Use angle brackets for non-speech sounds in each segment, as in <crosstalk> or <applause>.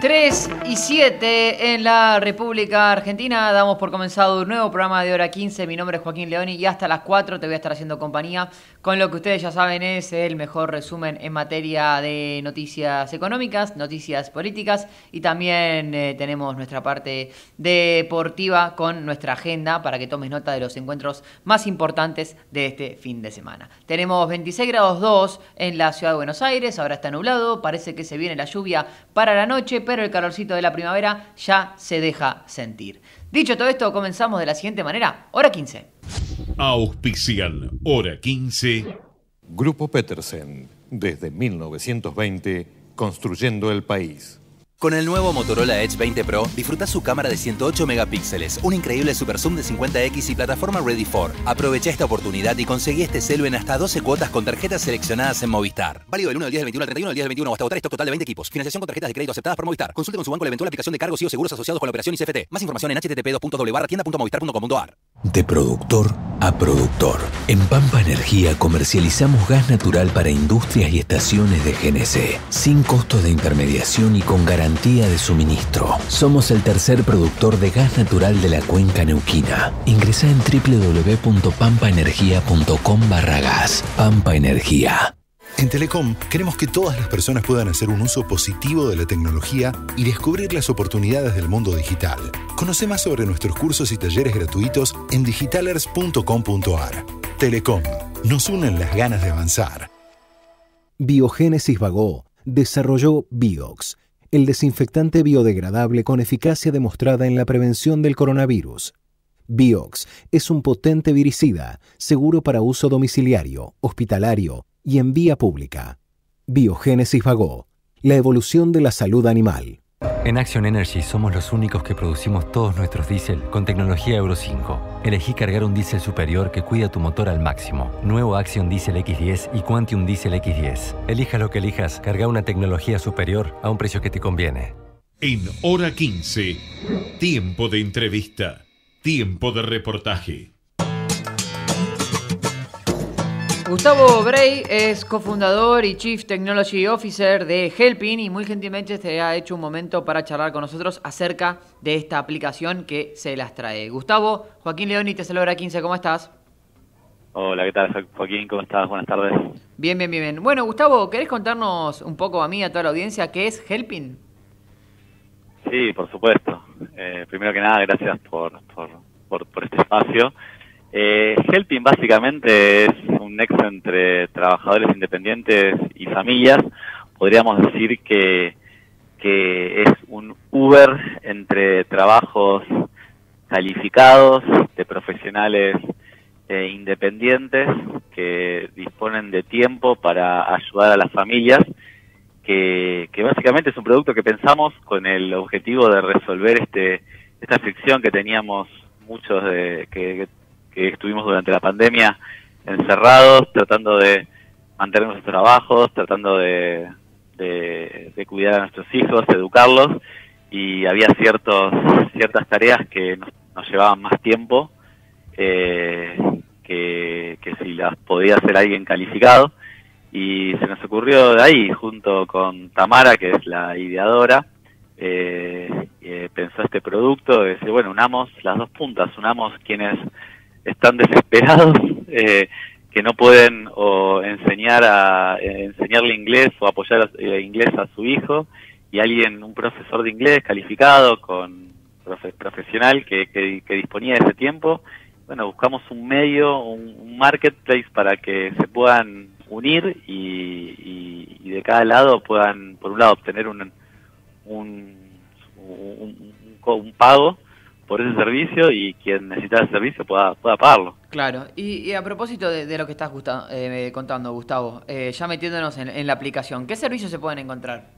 3 y 7 en la República Argentina. Damos por comenzado un nuevo programa de hora 15. Mi nombre es Joaquín Leoni y hasta las 4 te voy a estar haciendo compañía con lo que ustedes ya saben es el mejor resumen en materia de noticias económicas, noticias políticas y también eh, tenemos nuestra parte deportiva con nuestra agenda para que tomes nota de los encuentros más importantes de este fin de semana. Tenemos 26 grados 2 en la ciudad de Buenos Aires, ahora está nublado, parece que se viene la lluvia para la noche, pero el calorcito de la primavera ya se deja sentir. Dicho todo esto, comenzamos de la siguiente manera, hora 15. Auspician Hora 15. Grupo Petersen, desde 1920, construyendo el país. Con el nuevo Motorola Edge 20 Pro, disfruta su cámara de 108 megapíxeles, un increíble super zoom de 50x y plataforma Ready for. Aprovecha esta oportunidad y conseguí este celu en hasta 12 cuotas con tarjetas seleccionadas en Movistar. Válido del 1 al 10 del 21 al 31 del 10 del 21 hasta agotar stock total de 20 equipos. Financiación con tarjetas de crédito aceptadas por Movistar. Consulte con su banco la eventual aplicación de cargos y o seguros asociados con la operación ICFT. Más información en http://tienda.movistar.com.ar. De productor a productor. En Pampa Energía comercializamos gas natural para industrias y estaciones de GNC, sin costo de intermediación y con garantía de suministro. Somos el tercer productor de gas natural de la cuenca neuquina. Ingresa en www.pampaenergia.com barra gas. Pampa Energía. En Telecom queremos que todas las personas puedan hacer un uso positivo de la tecnología y descubrir las oportunidades del mundo digital. Conoce más sobre nuestros cursos y talleres gratuitos en digitalers.com.ar. Telecom, nos unen las ganas de avanzar. Biogénesis Vagó desarrolló Biox, el desinfectante biodegradable con eficacia demostrada en la prevención del coronavirus. Biox es un potente viricida, seguro para uso domiciliario, hospitalario, y en vía pública. Biogénesis Vagó, la evolución de la salud animal. En Action Energy somos los únicos que producimos todos nuestros diésel con tecnología Euro 5. Elegí cargar un diésel superior que cuida tu motor al máximo. Nuevo Action Diesel X10 y Quantium Diesel X10. Elija lo que elijas, carga una tecnología superior a un precio que te conviene. En hora 15, tiempo de entrevista, tiempo de reportaje. Gustavo Bray es cofundador y Chief Technology Officer de Helping y muy gentilmente se ha hecho un momento para charlar con nosotros acerca de esta aplicación que se las trae. Gustavo, Joaquín Leoni te saluda 15, ¿cómo estás? Hola, ¿qué tal Joaquín? ¿Cómo estás? Buenas tardes. Bien, bien, bien, bien. Bueno, Gustavo, ¿querés contarnos un poco a mí, a toda la audiencia, qué es Helping? Sí, por supuesto. Eh, primero que nada, gracias por, por, por este espacio. Eh, Helping básicamente es un nexo entre trabajadores independientes y familias. Podríamos decir que, que es un Uber entre trabajos calificados de profesionales eh, independientes que disponen de tiempo para ayudar a las familias, que, que básicamente es un producto que pensamos con el objetivo de resolver este esta fricción que teníamos muchos de que que estuvimos durante la pandemia encerrados, tratando de mantener nuestros trabajos, tratando de, de, cuidar a nuestros hijos, educarlos, y había ciertos, ciertas tareas que nos, llevaban más tiempo eh, que, que si las podía hacer alguien calificado. Y se nos ocurrió de ahí, junto con Tamara, que es la ideadora, eh, eh, pensó este producto, de decir, bueno, unamos las dos puntas, unamos quienes están desesperados, <laughs> eh, que no pueden o enseñar a enseñarle inglés o apoyar eh, inglés a su hijo y alguien, un profesor de inglés calificado con profesional que, que, disponía de ese tiempo. Bueno, buscamos un medio, un, marketplace para que se puedan unir y, y, de cada lado puedan, por un lado, obtener un, un, un, un pago por ese servicio y quien necesita ese servicio pueda, pueda pagarlo. Claro, y, a propósito de, lo que estás eh, contando, Gustavo, eh, ya metiéndonos en, la aplicación, ¿qué servicios se pueden encontrar?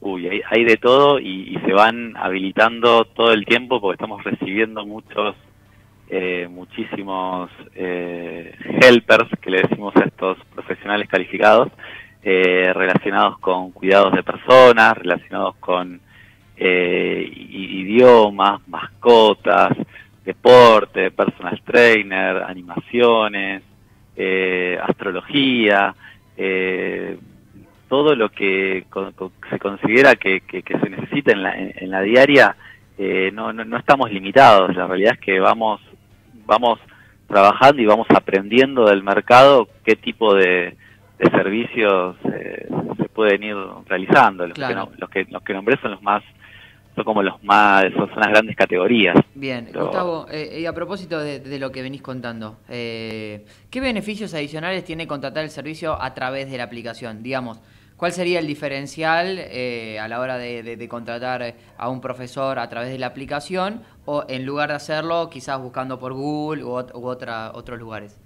Uy, hay, de todo y, se van habilitando todo el tiempo porque estamos recibiendo muchos, eh, muchísimos helpers, que le decimos a estos profesionales calificados, relacionados con cuidados de personas, relacionados con eh, idiomas, mascotas, deporte, personal trainer, animaciones, eh, astrología, eh, todo lo que se considera que, se necesita en la, en, la diaria, eh, no, no, estamos limitados. La realidad es que vamos, vamos trabajando y vamos aprendiendo del mercado qué tipo de, servicios eh, se pueden ir realizando. Los, que los, que, los que nombré son los más son como los más, son, las grandes categorías. Bien, Gustavo, eh, y a propósito de, lo que venís contando, eh, ¿qué beneficios adicionales tiene contratar el servicio a través de la aplicación? Digamos, ¿cuál sería el diferencial eh, a la hora de, contratar a un profesor a través de la aplicación o en lugar de hacerlo quizás buscando por Google u, u otra, otros lugares?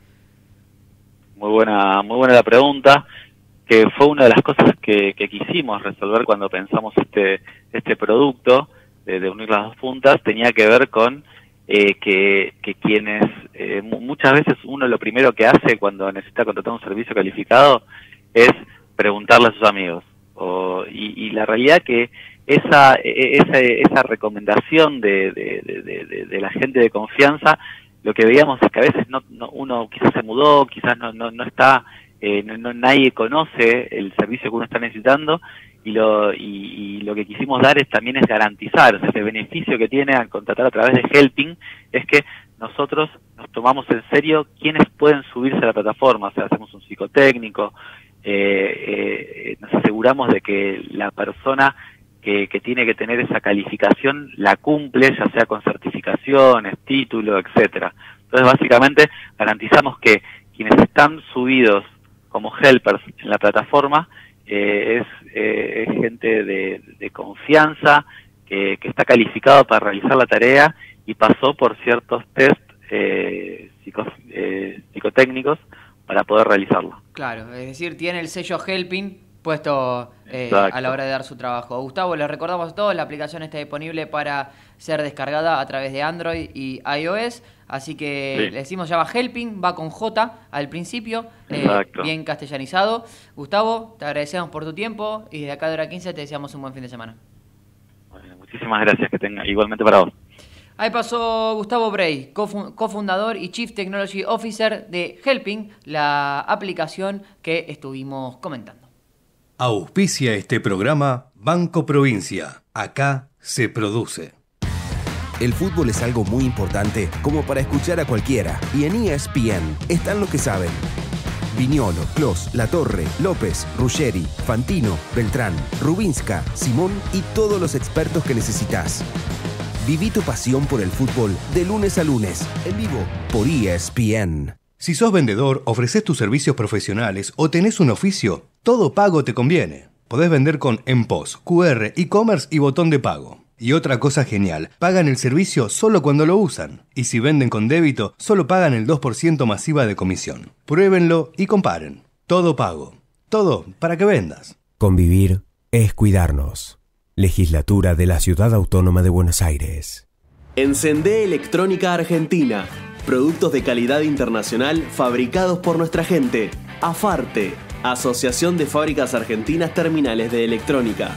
Muy buena, muy buena la pregunta que fue una de las cosas que, quisimos resolver cuando pensamos este, este producto de, unir las dos puntas, tenía que ver con eh, que, quienes eh, muchas veces uno lo primero que hace cuando necesita contratar un servicio calificado es preguntarle a sus amigos. y, la realidad que esa, e, esa, esa recomendación de, de, la gente de confianza, lo que veíamos es que a veces no, uno quizás se mudó, quizás no, no, no está eh, no, nadie conoce el servicio que uno está necesitando y lo, y, lo que quisimos dar es también es garantizar, ese beneficio que tiene al contratar a través de Helping es que nosotros nos tomamos en serio quiénes pueden subirse a la plataforma, o sea, hacemos un psicotécnico, eh, eh, nos aseguramos de que la persona que, que, tiene que tener esa calificación la cumple, ya sea con certificaciones, título, etcétera. Entonces, básicamente, garantizamos que quienes están subidos como helpers en la plataforma eh, eh, es, gente de, confianza que, está calificado para realizar la tarea y pasó por ciertos test eh, psicotécnicos para poder realizarlo. Claro, es decir, tiene el sello Helping puesto a la hora de dar su trabajo. Gustavo, les recordamos a todos, la aplicación está disponible para ser descargada a través de Android y iOS. Así que le decimos ya va Helping, va con J al principio, eh, bien castellanizado. Gustavo, te agradecemos por tu tiempo y de acá de hora 15 te deseamos un buen fin de semana. muchísimas gracias, que tenga igualmente para vos. Ahí pasó Gustavo Bray, cofundador y Chief Technology Officer de Helping, la aplicación que estuvimos comentando. Auspicia este programa Banco Provincia. Acá se produce. El fútbol es algo muy importante como para escuchar a cualquiera. Y en ESPN están los que saben. Viñolo, Clos, La Torre, López, Ruggeri, Fantino, Beltrán, Rubinska, Simón y todos los expertos que necesitas. Viví tu pasión por el fútbol de lunes a lunes, en vivo, por ESPN. Si sos vendedor, ofreces tus servicios profesionales o tenés un oficio, todo pago te conviene. Podés vender con EMPOS, QR, e-commerce y botón de pago. Y otra cosa genial, pagan el servicio solo cuando lo usan. Y si venden con débito, solo pagan el 2% masiva de comisión. Pruébenlo y comparen. Todo pago. Todo para que vendas. Convivir es cuidarnos. Legislatura de la Ciudad Autónoma de Buenos Aires. Encendé Electrónica Argentina. Productos de calidad internacional fabricados por nuestra gente. AFARTE. Asociación de Fábricas Argentinas Terminales de Electrónica.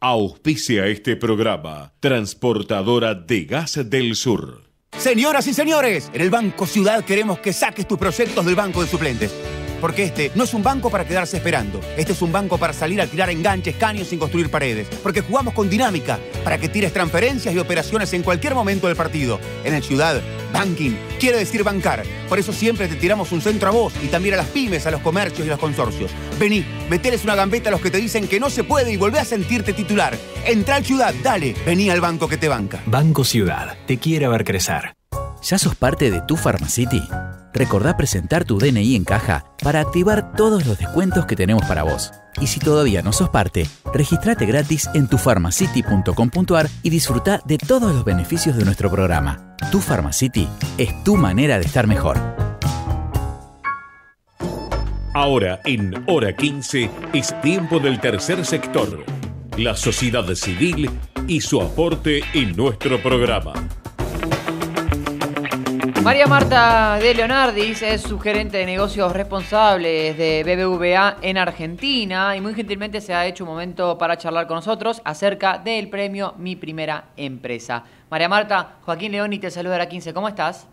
Auspicia este programa, Transportadora de Gas del Sur. Señoras y señores, en el Banco Ciudad queremos que saques tus proyectos del banco de suplentes. Porque este no es un banco para quedarse esperando. Este es un banco para salir a tirar enganches, caños sin construir paredes. Porque jugamos con dinámica para que tires transferencias y operaciones en cualquier momento del partido. En el Ciudad, banking quiere decir bancar. Por eso siempre te tiramos un centro a vos y también a las pymes, a los comercios y a los consorcios. Vení, meteles una gambeta a los que te dicen que no se puede y volvé a sentirte titular. Entra al Ciudad, dale, vení al banco que te banca. Banco Ciudad, te quiere ver crecer. ¿Ya sos parte de tu Pharmacity? Recordá presentar tu DNI en caja para activar todos los descuentos que tenemos para vos. Y si todavía no sos parte, registrate gratis en tufarmacity.com.ar y disfruta de todos los beneficios de nuestro programa. Tu Pharmacity es tu manera de estar mejor. Ahora en Hora 15 es tiempo del tercer sector, la sociedad civil y su aporte en nuestro programa. María Marta de Leonardis es su gerente de negocios responsables de BBVA en Argentina y muy gentilmente se ha hecho un momento para charlar con nosotros acerca del premio Mi Primera Empresa. María Marta, Joaquín Leoni te saluda a la 15, ¿cómo estás?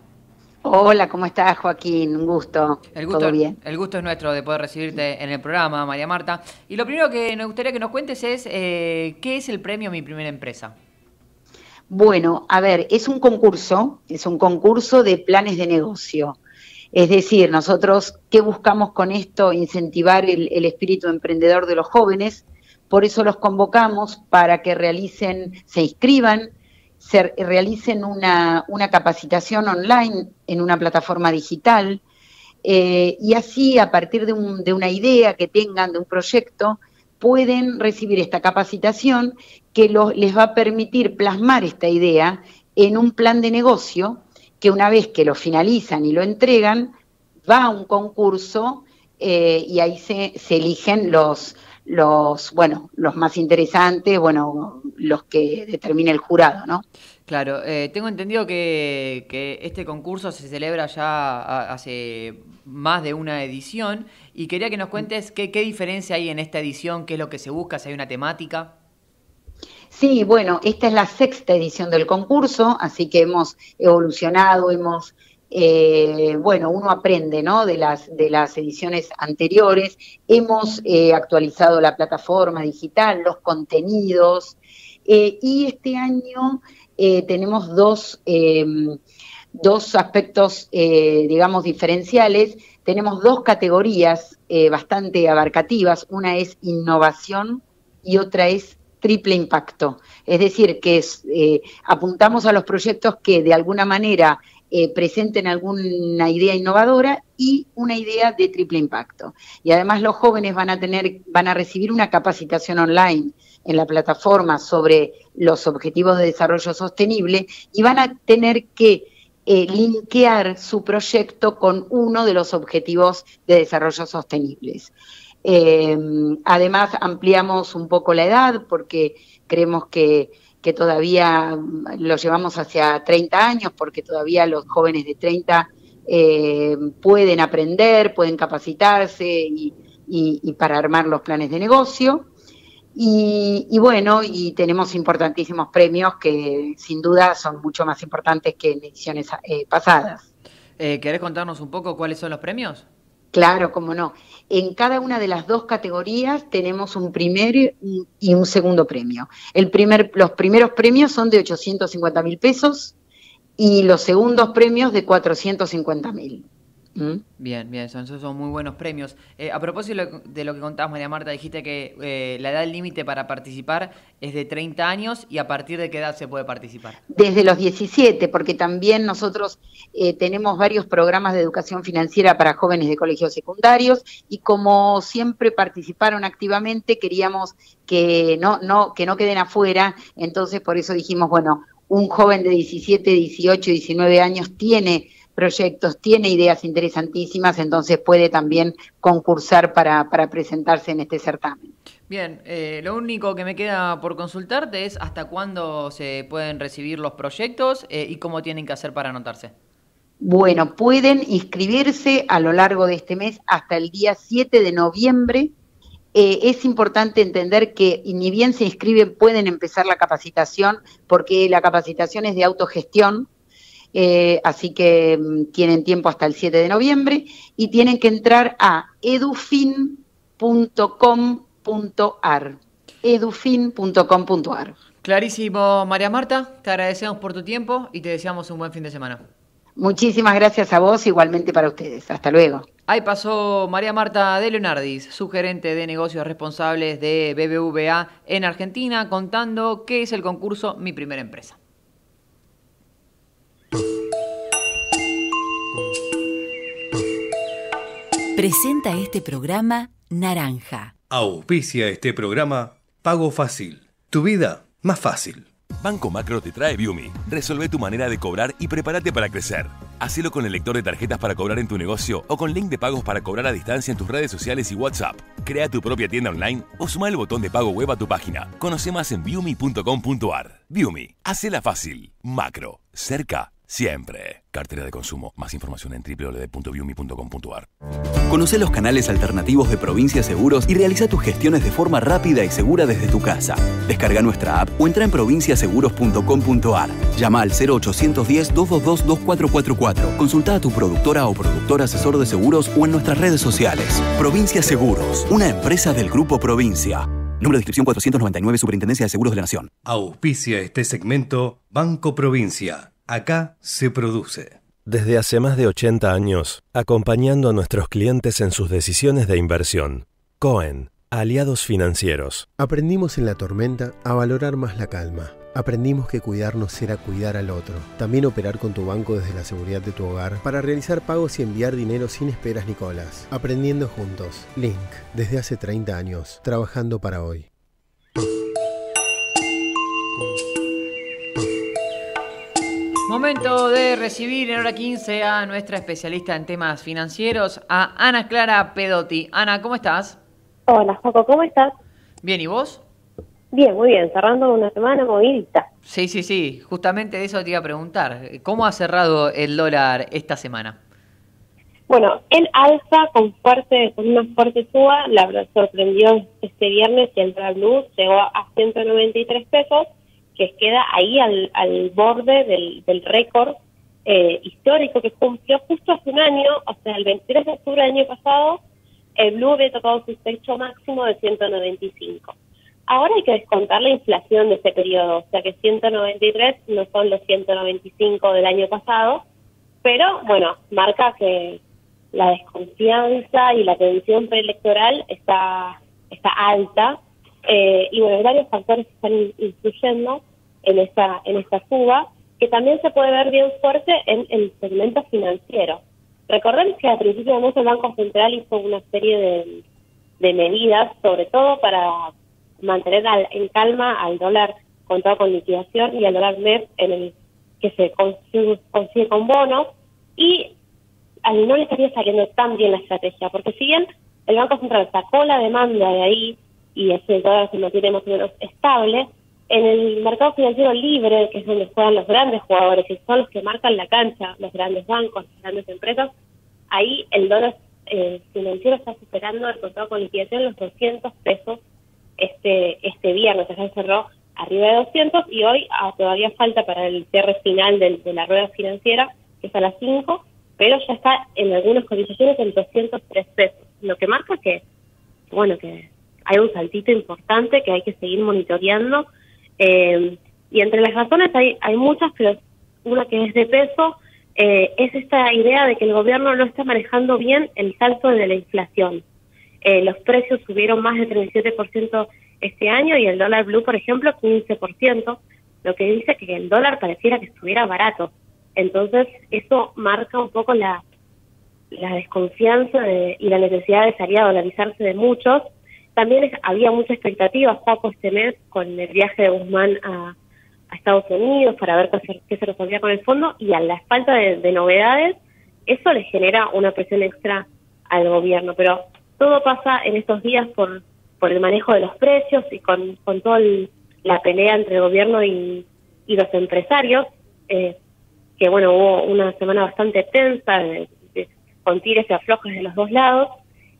Hola, ¿cómo estás, Joaquín? Un gusto. El gusto, ¿Todo bien? El gusto es nuestro de poder recibirte en el programa, María Marta. Y lo primero que nos gustaría que nos cuentes es, eh, ¿qué es el premio Mi Primera Empresa? Bueno, a ver, es un concurso, es un concurso de planes de negocio. Es decir, nosotros, ¿qué buscamos con esto? Incentivar el, espíritu emprendedor de los jóvenes. Por eso los convocamos para que realicen, se inscriban, se realicen una, una capacitación online en una plataforma digital eh, y así a partir de, un, de una idea que tengan, de un proyecto, pueden recibir esta capacitación que les va a permitir plasmar esta idea en un plan de negocio que una vez que lo finalizan y lo entregan, va a un concurso eh, y ahí se, se eligen los, los, bueno, los más interesantes, bueno, los que determina el jurado, ¿no? Claro, eh, tengo entendido que, este concurso se celebra ya hace más de una edición y quería que nos cuentes qué, diferencia hay en esta edición, qué es lo que se busca, si hay una temática. Sí, bueno, esta es la sexta edición del concurso, así que hemos evolucionado, hemos eh, bueno, uno aprende ¿no? de, las, de las ediciones anteriores. Hemos eh, actualizado la plataforma digital, los contenidos, y este año eh, tenemos dos, em, dos aspectos, eh, digamos, diferenciales. Tenemos dos categorías eh, bastante abarcativas. Una es innovación y otra es triple impacto. Es decir, que eh, apuntamos a los proyectos que de alguna manera eh, presenten alguna idea innovadora y una idea de triple impacto. Y además los jóvenes van a tener, van a recibir una capacitación online en la plataforma sobre los objetivos de desarrollo sostenible y van a tener que eh, linkear su proyecto con uno de los objetivos de desarrollo sostenibles. Eh, además, ampliamos un poco la edad porque creemos que, que, todavía lo llevamos hacia 30 años, porque todavía los jóvenes de 30 eh, pueden aprender, pueden capacitarse y, para armar los planes de negocio. Y, y, bueno, y tenemos importantísimos premios que sin duda son mucho más importantes que en ediciones eh, pasadas. Eh, ¿Querés contarnos un poco cuáles son los premios? Claro, cómo no. En cada una de las dos categorías tenemos un primer y un segundo premio. El primer, los primeros premios son de 850 mil pesos y los segundos premios de 450 mil. ¿Mm? Bien, bien, son, son muy buenos premios. Eh, a propósito de lo que contabas, María Marta, dijiste que eh, la edad límite para participar es de 30 años y a partir de qué edad se puede participar. Desde los 17, porque también nosotros eh, tenemos varios programas de educación financiera para jóvenes de colegios secundarios y como siempre participaron activamente, queríamos que no, no, que no queden afuera, entonces por eso dijimos, bueno, un joven de 17, 18, 19 años tiene proyectos, tiene ideas interesantísimas, entonces puede también concursar para, para presentarse en este certamen. Bien, eh, lo único que me queda por consultarte es hasta cuándo se pueden recibir los proyectos eh, y cómo tienen que hacer para anotarse. Bueno, pueden inscribirse a lo largo de este mes hasta el día 7 de noviembre. Eh, es importante entender que ni bien se inscriben pueden empezar la capacitación porque la capacitación es de autogestión, eh, así que mm, tienen tiempo hasta el 7 de noviembre y tienen que entrar a edufin.com.ar edufin.com.ar Clarísimo, María Marta, te agradecemos por tu tiempo y te deseamos un buen fin de semana. Muchísimas gracias a vos, igualmente para ustedes. Hasta luego. Ahí pasó María Marta de Leonardis, su gerente de negocios responsables de BBVA en Argentina, contando qué es el concurso Mi Primera Empresa. Presenta este programa Naranja. Auspicia este programa Pago Fácil. Tu vida más fácil. Banco Macro te trae Viumi. Resolve tu manera de cobrar y prepárate para crecer. Hacelo con el lector de tarjetas para cobrar en tu negocio o con link de pagos para cobrar a distancia en tus redes sociales y WhatsApp. Crea tu propia tienda online o suma el botón de pago web a tu página. Conoce más en viumi.com.ar. Viumi, hacela fácil. Macro, cerca, siempre. Cartera de consumo. Más información en www.viumi.com.ar. Conoce los canales alternativos de Provincia Seguros y realiza tus gestiones de forma rápida y segura desde tu casa. Descarga nuestra app o entra en provinciaseguros.com.ar. Llama al 0810-222-2444. Consulta a tu productora o productor asesor de seguros o en nuestras redes sociales. Provincia Seguros, una empresa del Grupo Provincia. Número de inscripción 499 Superintendencia de Seguros de la Nación. Auspicia este segmento Banco Provincia. Acá se produce. Desde hace más de 80 años, acompañando a nuestros clientes en sus decisiones de inversión. Cohen, aliados financieros. Aprendimos en la tormenta a valorar más la calma. Aprendimos que cuidarnos era cuidar al otro. También operar con tu banco desde la seguridad de tu hogar para realizar pagos y enviar dinero sin esperas ni colas. Aprendiendo juntos. Link, desde hace 30 años, trabajando para hoy. Momento de recibir en hora 15 a nuestra especialista en temas financieros, a Ana Clara Pedotti. Ana, ¿cómo estás? Hola, Joco, ¿cómo estás? Bien, ¿y vos? Bien, muy bien, cerrando una semana movidita. Sí, sí, sí, justamente de eso te iba a preguntar. ¿Cómo ha cerrado el dólar esta semana? Bueno, el alza con fuerte, con una fuerte suba, la sorprendió este viernes y el dólar llegó a 193 pesos que queda ahí al, al borde del, récord eh, histórico que cumplió justo hace un año, o sea, el 23 de octubre del año pasado, el Blue había tocado su techo máximo de 195. Ahora hay que descontar la inflación de ese periodo, o sea que 193 no son los 195 del año pasado, pero bueno, marca que la desconfianza y la tensión preelectoral está, está alta eh, y bueno, hay varios factores que están influyendo en esta, en esta fuga, que también se puede ver bien fuerte en el segmento financiero. Recordemos que a principios de mes el Banco Central hizo una serie de, de medidas, sobre todo para mantener en calma al dólar contado con liquidación y al dólar MEP en el que se consigue, con bonos, y a mí no le estaría saliendo tan bien la estrategia, porque si bien el Banco Central sacó la demanda de ahí y ese dólar se mantiene más o menos estable, en el mercado financiero libre, que es donde juegan los grandes jugadores, que son los que marcan la cancha, los grandes bancos, las grandes empresas, ahí el dólar eh, financiero está superando el contrato con liquidación los 200 pesos este este viernes, se cerró arriba de 200 y hoy ah, todavía falta para el cierre final de la rueda financiera, que es a las 5, pero ya está en algunas cotizaciones en 203 pesos, lo que marca que, bueno, que hay un saltito importante que hay que seguir monitoreando. Eh, y entre las razones hay, hay muchas, pero una que es de peso, eh, es esta idea de que el gobierno no está manejando bien el salto de la inflación. Eh, los precios subieron más de 37% este año y el dólar blue, por ejemplo, 15%, lo que dice que el dólar pareciera que estuviera barato. Entonces, eso marca un poco la, la desconfianza de, y la necesidad de salir a dolarizarse de muchos también había mucha expectativa, poco este mes, con el viaje de Guzmán a, Estados Unidos para ver qué se, resolvía con el fondo y a la falta de, novedades, eso le genera una presión extra al gobierno. Pero todo pasa en estos días por, por el manejo de los precios y con, con toda la pelea entre el gobierno y, los empresarios, eh, que bueno, hubo una semana bastante tensa con tires y aflojes de los dos lados,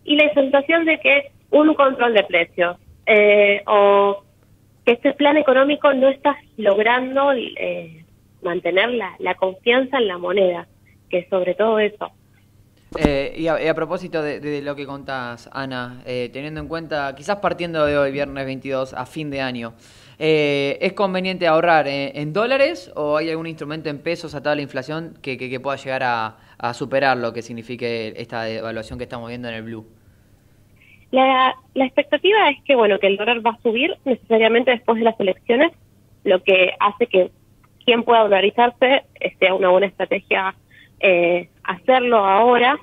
y la sensación de que un control de precios eh, o que este plan económico no está logrando eh, mantener la, confianza en la moneda, que sobre todo eso. Eh, y, a, propósito de, lo que contás, Ana, teniendo en cuenta, quizás partiendo de hoy, viernes 22, a fin de año, ¿es conveniente ahorrar en, dólares o hay algún instrumento en pesos a la inflación que, que, pueda llegar a, a, superar lo que signifique esta devaluación que estamos viendo en el blue? La, expectativa es que, bueno, que el dólar va a subir necesariamente después de las elecciones, lo que hace que quien pueda dolarizarse sea una buena estrategia eh, hacerlo ahora,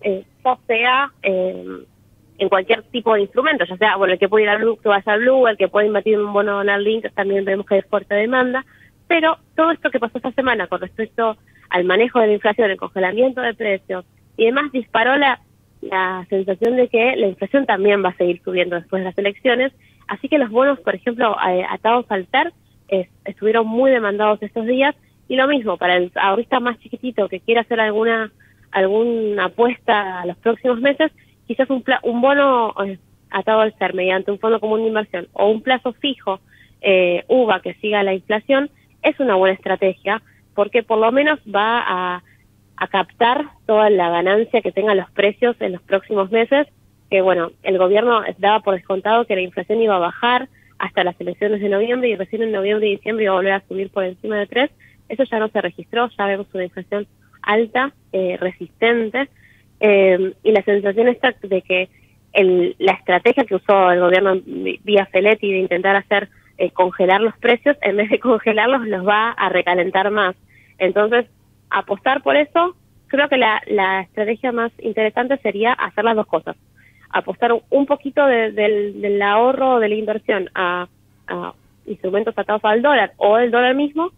eh, ya sea eh, en cualquier tipo de instrumento, ya sea, bueno, el que puede ir al Blue, que vaya al Blue, el que puede invertir en un bono donar link, también vemos que hay fuerte demanda, pero todo esto que pasó esta semana con respecto al manejo de la inflación, el congelamiento de precios y demás disparó la la sensación de que la inflación también va a seguir subiendo después de las elecciones, así que los bonos, por ejemplo, eh, atados al TER, estuvieron muy demandados estos días, y lo mismo, para el ahorita más chiquitito que quiera hacer alguna alguna apuesta a los próximos meses, quizás un, un bono eh, atado al ser mediante un fondo común de inversión o un plazo fijo eh, UVA que siga la inflación es una buena estrategia porque por lo menos va a, a captar toda la ganancia que tengan los precios en los próximos meses, que bueno, el gobierno daba por descontado que la inflación iba a bajar hasta las elecciones de noviembre y recién en noviembre y diciembre iba a volver a subir por encima de 3, eso ya no se registró, ya vemos una inflación alta, eh, resistente, eh, y la sensación está de que el, la estrategia que usó el gobierno vía Feletti de intentar hacer eh, congelar los precios, en vez de <laughs> congelarlos los va a recalentar más. Entonces, apostar por eso, creo que la, la estrategia más interesante sería hacer las dos cosas. Apostar un poquito del, ahorro de la inversión a, instrumentos atados al dólar o el dólar mismo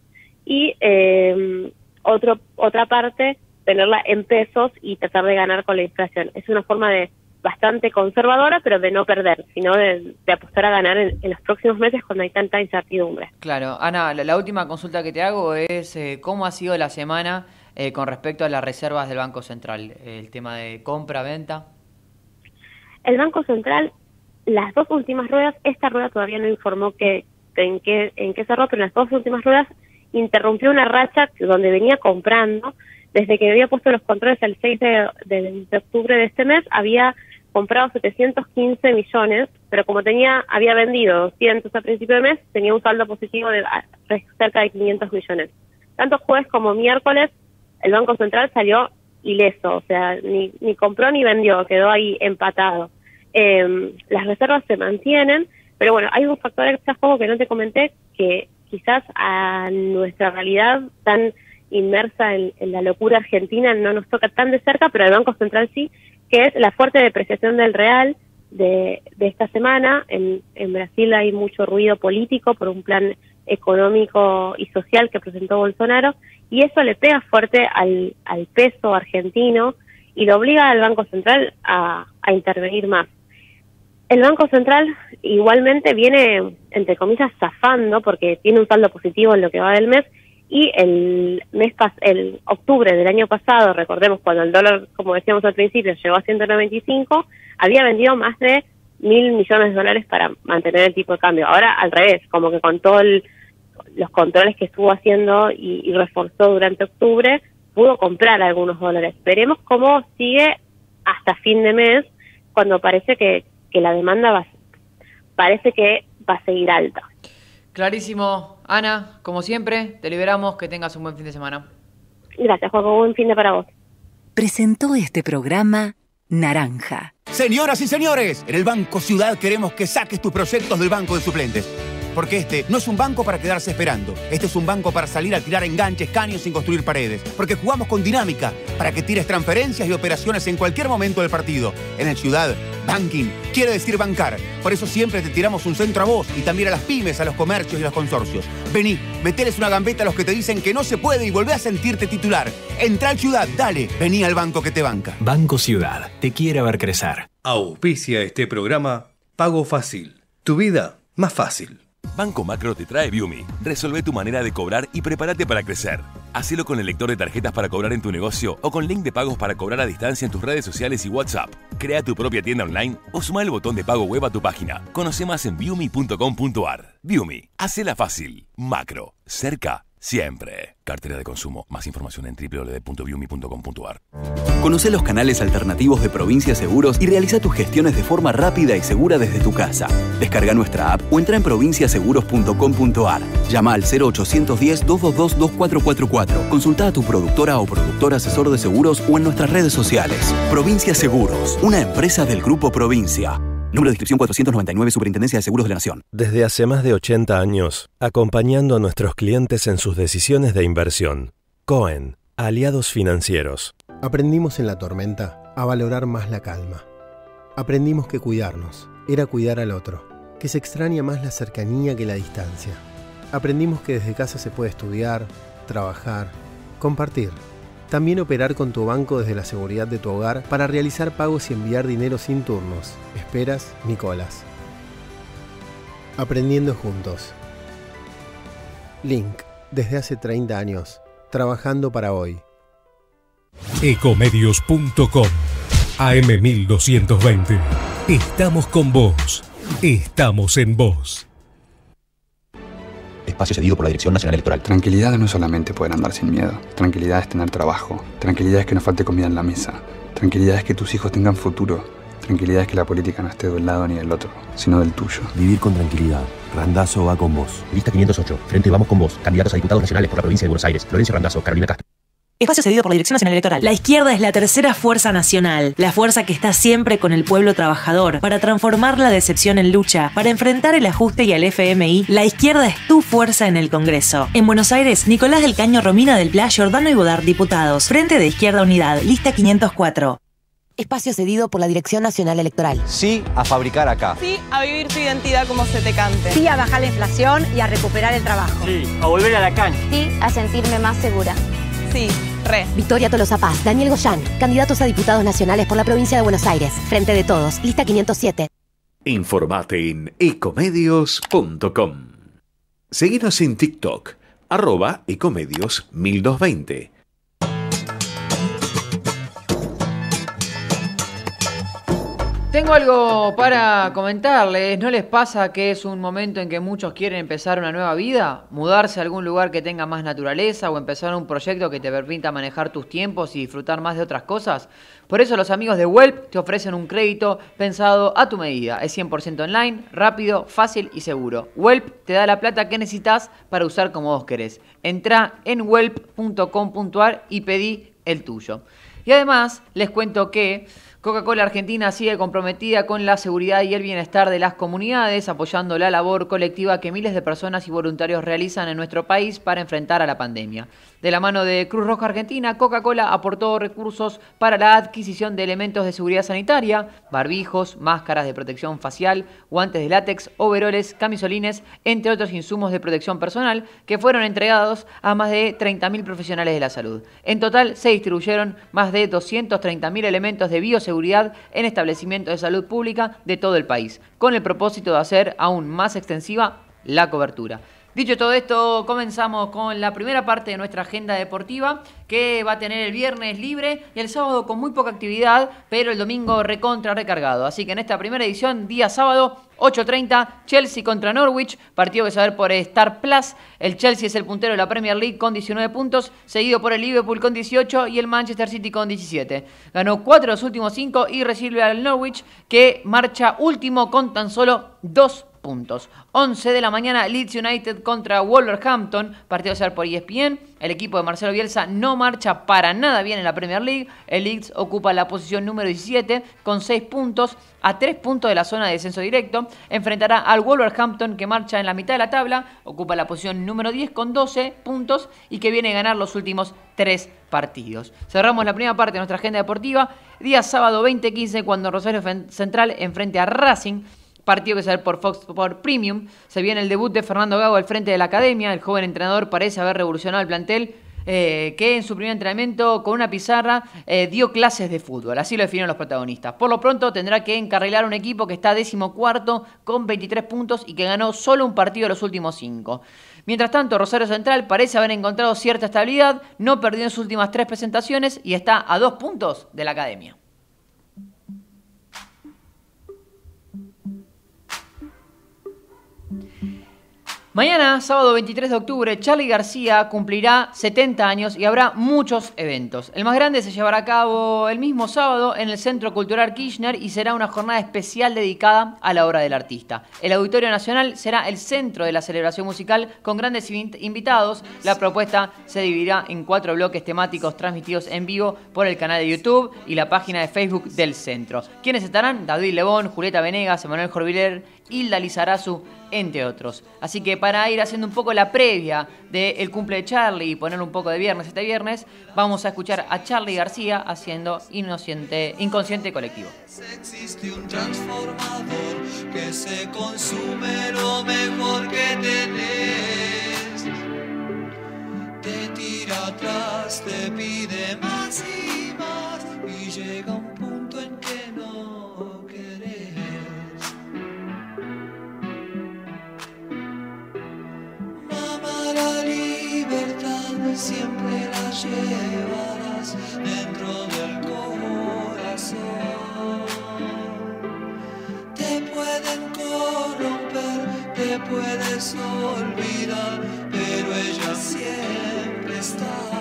y eh, otro, otra parte tenerla en pesos y tratar de ganar con la inflación. Es una forma de bastante conservadora, pero de no perder, sino de, apostar a ganar en, los próximos meses cuando hay tanta incertidumbre. Claro, Ana, la, última consulta que te hago es eh, cómo ha sido la semana eh, con respecto a las reservas del Banco Central, el tema de compra-venta. El Banco Central, las dos últimas ruedas, esta rueda todavía no informó que, en qué en qué cerró, pero en las dos últimas ruedas interrumpió una racha donde venía comprando desde que había puesto los controles el 6 de, octubre de este mes, había comprado 715 millones, pero como tenía había vendido 200 a principio de mes, tenía un saldo positivo de cerca de 500 millones. Tanto jueves como miércoles, el Banco Central salió ileso, o sea, ni, ni compró ni vendió, quedó ahí empatado. Eh, las reservas se mantienen, pero bueno, hay un factor extra que no te comenté, que quizás a nuestra realidad tan inmersa en, la locura argentina no nos toca tan de cerca, pero el Banco Central sí, que es la fuerte depreciación del real de, esta semana. En, en Brasil hay mucho ruido político por un plan económico y social que presentó Bolsonaro y eso le pega fuerte al, al peso argentino y lo obliga al Banco Central a, a intervenir más. El Banco Central igualmente viene, entre comillas, zafando porque tiene un saldo positivo en lo que va del mes y el mes pas el octubre del año pasado, recordemos cuando el dólar, como decíamos al principio, llegó a 195, había vendido más de mil millones de dólares para mantener el tipo de cambio. Ahora al revés, como que con todos los controles que estuvo haciendo y, reforzó durante octubre, pudo comprar algunos dólares. Veremos cómo sigue hasta fin de mes, cuando parece que, que la demanda va, parece que va a seguir alta. Clarísimo. Ana, como siempre, te liberamos. Que tengas un buen fin de semana. Gracias, Juan. Buen fin de para vos. Presentó este programa Naranja. Señoras y señores, en el Banco Ciudad queremos que saques tus proyectos del banco de suplentes. Porque este no es un banco para quedarse esperando. Este es un banco para salir a tirar enganches, caños sin construir paredes. Porque jugamos con dinámica para que tires transferencias y operaciones en cualquier momento del partido. En el Ciudad, banking quiere decir bancar. Por eso siempre te tiramos un centro a vos y también a las pymes, a los comercios y los consorcios. Vení, meteles una gambeta a los que te dicen que no se puede y volvé a sentirte titular. Entra al Ciudad, dale, vení al banco que te banca. Banco Ciudad, te quiere ver crecer. Auspicia este programa Pago Fácil. Tu vida más fácil. Banco Macro te trae Viumi. Resolve tu manera de cobrar y prepárate para crecer. Hacelo con el lector de tarjetas para cobrar en tu negocio o con link de pagos para cobrar a distancia en tus redes sociales y WhatsApp. Crea tu propia tienda online o suma el botón de pago web a tu página. Conoce más en viumi.com.ar. Viumi, hacela fácil. Macro, cerca Siempre. Cartera de consumo. Más información en www.viumi.com.ar. Conoce los canales alternativos de Provincia Seguros y realiza tus gestiones de forma rápida y segura desde tu casa. Descarga nuestra app o entra en provinciaseguros.com.ar. Llama al 0810-222-2444. Consulta a tu productora o productor asesor de seguros o en nuestras redes sociales. Provincia Seguros, una empresa del Grupo Provincia. Número de inscripción 499, Superintendencia de Seguros de la Nación. Desde hace más de 80 años, acompañando a nuestros clientes en sus decisiones de inversión. Cohen, aliados financieros. Aprendimos en la tormenta a valorar más la calma. Aprendimos que cuidarnos era cuidar al otro, que se extraña más la cercanía que la distancia. Aprendimos que desde casa se puede estudiar, trabajar, compartir también operar con tu banco desde la seguridad de tu hogar para realizar pagos y enviar dinero sin turnos, esperas ni colas. Aprendiendo juntos. Link, desde hace 30 años, trabajando para hoy. Ecomedios.com AM1220. Estamos con vos. Estamos en vos. Espacio cedido por la Dirección Nacional Electoral. Tranquilidad no es solamente poder andar sin miedo. Tranquilidad es tener trabajo. Tranquilidad es que no falte comida en la mesa. Tranquilidad es que tus hijos tengan futuro. Tranquilidad es que la política no esté de un lado ni del otro, sino del tuyo. Vivir con tranquilidad. Randazo va con vos. Lista 508. Frente Vamos con vos. Candidatos a diputados nacionales por la provincia de Buenos Aires. Florencio Randazo. Carolina Castro. Espacio cedido por la Dirección Nacional Electoral. La izquierda es la tercera fuerza nacional, la fuerza que está siempre con el pueblo trabajador, para transformar la decepción en lucha, para enfrentar el ajuste y al FMI. La izquierda es tu fuerza en el Congreso. En Buenos Aires, Nicolás del Caño, Romina del Pla, Jordano y Bodar, diputados. Frente de Izquierda Unidad, lista 504. Espacio cedido por la Dirección Nacional Electoral. Sí a fabricar acá. Sí a vivir tu identidad como se te cante. Sí a bajar la inflación y a recuperar el trabajo. Sí a volver a la cancha. Sí a sentirme más segura. Sí, re. Victoria Tolosa Paz, Daniel Goyán, candidatos a diputados nacionales por la provincia de Buenos Aires. Frente de todos, lista 507. Informate en ecomedios.com. Seguinos en TikTok, arroba ecomedios 1220. Tengo algo para comentarles. ¿No les pasa que es un momento en que muchos quieren empezar una nueva vida? ¿Mudarse a algún lugar que tenga más naturaleza o empezar un proyecto que te permita manejar tus tiempos y disfrutar más de otras cosas? Por eso los amigos de Welp te ofrecen un crédito pensado a tu medida. Es 100% online, rápido, fácil y seguro. Welp te da la plata que necesitas para usar como vos querés. Entra en welp.com.ar y pedí el tuyo. Y además les cuento que... Coca-Cola Argentina sigue comprometida con la seguridad y el bienestar de las comunidades, apoyando la labor colectiva que miles de personas y voluntarios realizan en nuestro país para enfrentar a la pandemia. De la mano de Cruz Roja Argentina, Coca-Cola aportó recursos para la adquisición de elementos de seguridad sanitaria, barbijos, máscaras de protección facial, guantes de látex, overoles, camisolines, entre otros insumos de protección personal que fueron entregados a más de 30.000 profesionales de la salud. En total se distribuyeron más de 230.000 elementos de bioseguridad en establecimientos de salud pública de todo el país, con el propósito de hacer aún más extensiva la cobertura. Dicho todo esto, comenzamos con la primera parte de nuestra agenda deportiva, que va a tener el viernes libre y el sábado con muy poca actividad, pero el domingo recontra recargado. Así que en esta primera edición, día sábado, 8.30, Chelsea contra Norwich, partido que se va a ver por Star Plus. El Chelsea es el puntero de la Premier League con 19 puntos, seguido por el Liverpool con 18 y el Manchester City con 17. Ganó 4 de los últimos 5 y recibe al Norwich, que marcha último con tan solo 2 puntos. 11 de la mañana, Leeds United contra Wolverhampton, partido a ser por ESPN. El equipo de Marcelo Bielsa no marcha para nada bien en la Premier League. El Leeds ocupa la posición número 17 con 6 puntos, a 3 puntos de la zona de descenso directo. Enfrentará al Wolverhampton que marcha en la mitad de la tabla, ocupa la posición número 10 con 12 puntos y que viene a ganar los últimos 3 partidos. Cerramos la primera parte de nuestra agenda deportiva. Día sábado 20-15 cuando Rosario Central enfrente a Racing partido que se ve por Fox por Premium. Se viene el debut de Fernando Gago al frente de la academia. El joven entrenador parece haber revolucionado el plantel. Eh, que en su primer entrenamiento con una pizarra eh, dio clases de fútbol. Así lo definieron los protagonistas. Por lo pronto tendrá que encarrilar un equipo que está décimo cuarto con 23 puntos y que ganó solo un partido de los últimos cinco. Mientras tanto, Rosario Central parece haber encontrado cierta estabilidad, no perdió en sus últimas tres presentaciones y está a dos puntos de la academia. Mañana, sábado 23 de octubre, Charlie García cumplirá 70 años y habrá muchos eventos. El más grande se llevará a cabo el mismo sábado en el Centro Cultural Kirchner y será una jornada especial dedicada a la obra del artista. El Auditorio Nacional será el centro de la celebración musical con grandes invitados. La propuesta se dividirá en cuatro bloques temáticos transmitidos en vivo por el canal de YouTube y la página de Facebook del centro. ¿Quiénes estarán? David Lebón, Julieta Venegas, Emanuel Jorviler, Hilda Lizarazu, entre otros. Así que para ir haciendo un poco la previa del cumple de Charlie y poner un poco de viernes este viernes, vamos a escuchar a Charlie García haciendo Inocente, Inconsciente Colectivo. Existe un transformador que se consume lo mejor que tenés. Te tira atrás, te pide más y más y llega un la libertad siempre la llevarás dentro del corazón. Te pueden corromper, te puedes olvidar, pero ella siempre está.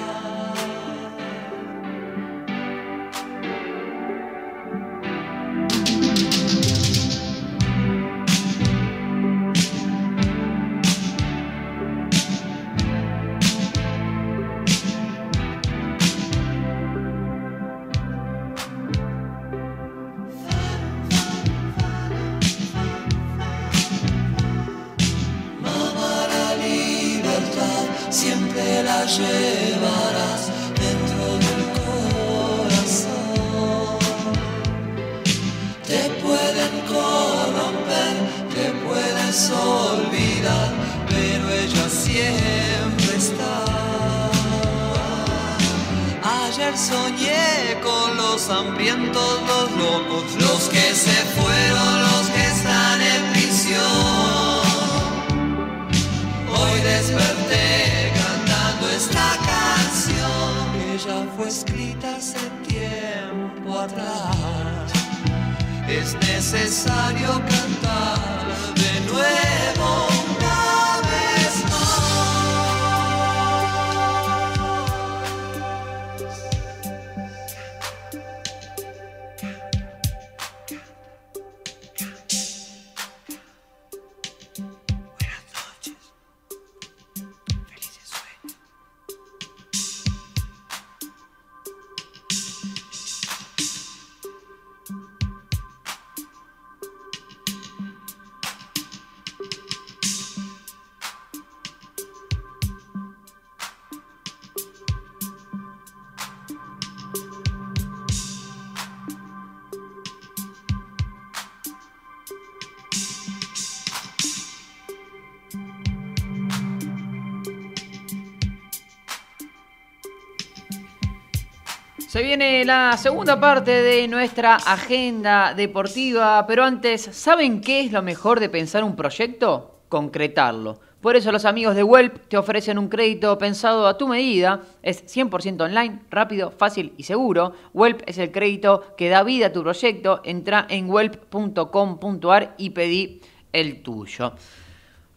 Soñé con los hambrientos, los locos, los que se fueron, los que están en prisión. Hoy desperté cantando esta canción que ya fue escrita hace tiempo atrás. Es necesario cantar la segunda parte de nuestra agenda deportiva, pero antes, ¿saben qué es lo mejor de pensar un proyecto? Concretarlo. Por eso los amigos de Welp te ofrecen un crédito pensado a tu medida. Es 100% online, rápido, fácil y seguro. Welp es el crédito que da vida a tu proyecto. Entra en welp.com.ar y pedí el tuyo.